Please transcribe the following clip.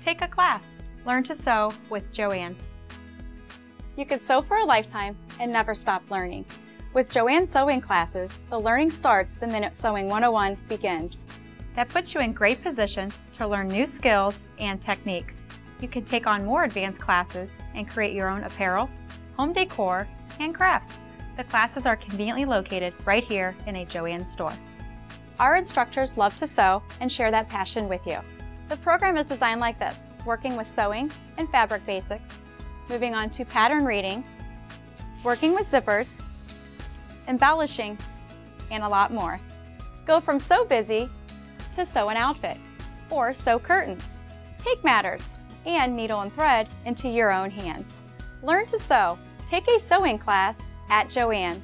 Take a class. Learn to sew with JOANN. You could sew for a lifetime and never stop learning. With JOANN sewing classes, the learning starts the minute Sewing 101 begins. That puts you in great position to learn new skills and techniques. You can take on more advanced classes and create your own apparel, home decor, and crafts. The classes are conveniently located right here in a JOANN store. Our instructors love to sew and share that passion with you. The program is designed like this, working with sewing and fabric basics, moving on to pattern reading, working with zippers, embellishing, and a lot more. Go from sew busy to sew an outfit, or sew curtains, take matters, and needle and thread into your own hands. Learn to sew. Take a sewing class at JOANN.